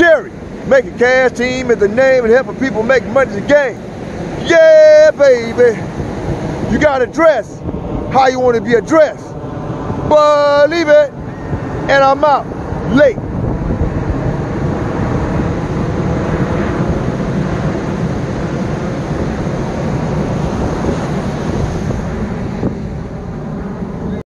Gerry, making cash team is the name and helping people make money the game. Yeah, baby. You gotta dress how you want to be addressed. Believe it. And I'm out late.